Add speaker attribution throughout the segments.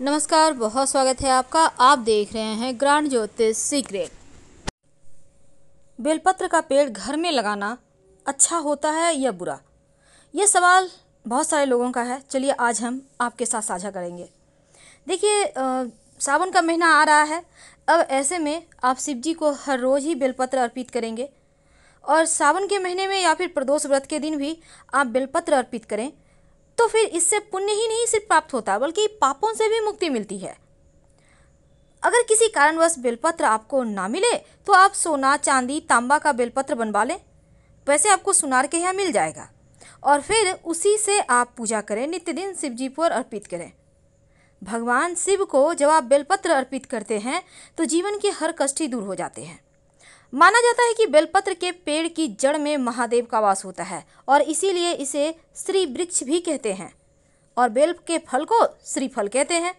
Speaker 1: नमस्कार, बहुत स्वागत है आपका। आप देख रहे हैं ग्रांड ज्योतिष सीक्रेट। बेलपत्र का पेड़ घर में लगाना अच्छा होता है या बुरा? ये सवाल बहुत सारे लोगों का है। चलिए आज हम आपके साथ साझा करेंगे। देखिए सावन का महीना आ रहा है। अब ऐसे में आप शिव जी को हर रोज़ ही बेलपत्र अर्पित करेंगे। और सावन के महीने में या फिर प्रदोष व्रत के दिन भी आप बेलपत्र अर्पित करें। तो फिर इससे पुण्य ही नहीं सिर्फ़ प्राप्त होता, बल्कि पापों से भी मुक्ति मिलती है। अगर किसी कारणवश बेलपत्र आपको ना मिले तो आप सोना, चांदी, तांबा का बेलपत्र बनवा लें। वैसे आपको सुनार के यहाँ मिल जाएगा। और फिर उसी से आप पूजा करें नित्य दिन शिव जी पर अर्पित करें। भगवान शिव को जब आप बेलपत्र अर्पित करते हैं तो जीवन के हर कष्ट दूर हो जाते हैं। माना जाता है कि बेलपत्र के पेड़ की जड़ में महादेव का वास होता है और इसीलिए इसे श्री वृक्ष भी कहते हैं। और बेल के फल को श्रीफल कहते हैं।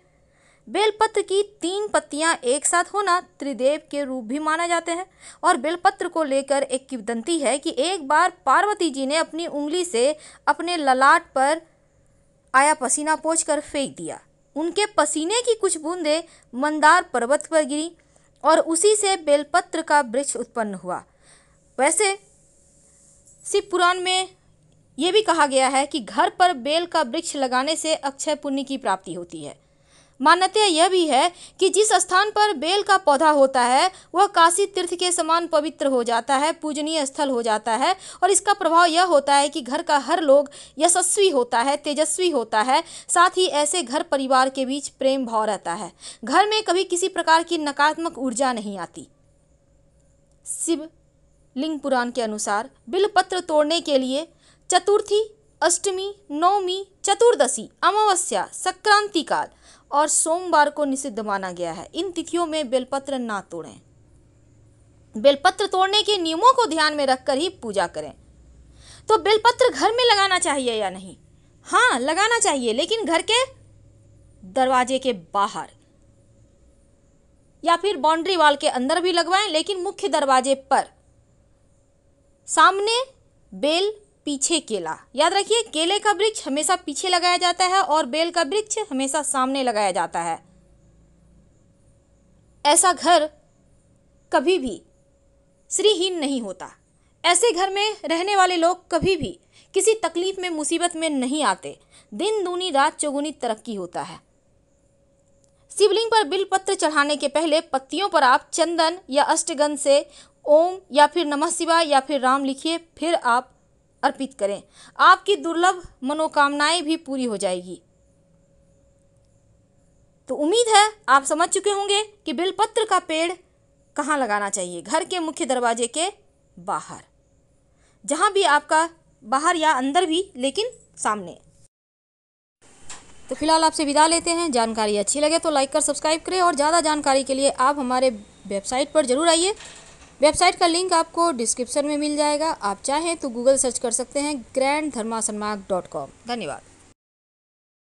Speaker 1: बेलपत्र की तीन पत्तियाँ एक साथ होना त्रिदेव के रूप भी माना जाते हैं। और बेलपत्र को लेकर एक किवदंती है कि एक बार पार्वती जी ने अपनी उंगली से अपने ललाट पर आया पसीना पोछ कर फेंक दिया। उनके पसीने की कुछ बूंदें मंदार पर्वत पर गिरी। और उसी से बेलपत्र का वृक्ष उत्पन्न हुआ। वैसे शिव पुराण में ये भी कहा गया है कि घर पर बेल का वृक्ष लगाने से अक्षय पुण्य की प्राप्ति होती है। मान्यता यह भी है कि जिस स्थान पर बेल का पौधा होता है, वह काशी तीर्थ के समान पवित्र हो जाता है, पूजनीय स्थल हो जाता है और इसका प्रभाव यह होता है कि घर का हर लोग यशस्वी होता है, तेजस्वी होता है, साथ ही ऐसे घर परिवार के बीच प्रेम भाव रहता है। घर में कभी किसी प्रकार की नकारात्मक ऊर्जा नहीं आती। शिव, लिंग पुराण के अनुसार, बिलपत्र तोड़ने के लिए चतुर्थी, अष्टमी नवमी चतुर्दशी, अमावस्या, संक्रांति काल और सोमवार को निषिद्ध माना गया है। इन तिथियों में बेलपत्र ना तोड़ें। बेलपत्र तोड़ने के नियमों को ध्यान में रखकर ही पूजा करें। तो बेलपत्र घर में लगाना चाहिए या नहीं? हाँ लगाना चाहिए, लेकिन घर के दरवाजे के बाहर। या फिर बाउंड्री वाल के अंदर भी लगवाएँ, लेकिन मुख्य दरवाजे पर। सामने बेल पीछे केला। याद रखिए, केले का वृक्ष हमेशा पीछे लगाया जाता है और बेल का वृक्ष हमेशा सामने लगाया जाता है। ऐसा घर कभी भी श्रीहीन नहीं होता। ऐसे घर में रहने वाले लोग कभी भी किसी तकलीफ़ में, मुसीबत में नहीं आते। दिन, दूनी, रात चौगुनी तरक्की होता है। शिवलिंग पर बिलपत्र चढ़ाने के पहले पत्तियों पर आप चंदन या अष्टगंध से ओम या फिर नमः शिवाय या फिर राम लिखिए, फिर आप अर्पित करें। आपकी दुर्लभ मनोकामनाएँ भी पूरी हो जाएगी। तो उम्मीद है आप समझ चुके होंगे कि बेलपत्र का पेड़ कहाँ लगाना चाहिए, घर के मुख्य दरवाजे के बाहर, जहाँ भी आपका बाहर या अंदर भी, लेकिन सामने। तो फ़िलहाल आपसे विदा लेते हैं। जानकारी अच्छी लगे तो लाइक कर, सब्सक्राइब करें और ज़्यादा जानकारी के लिए आप हमारे वेबसाइट पर ज़रूर आइए। वेबसाइट का लिंक आपको डिस्क्रिप्शन में मिल जाएगा। आप चाहें तो गूगल सर्च कर सकते हैं ग्रैंड कॉम। धन्यवाद।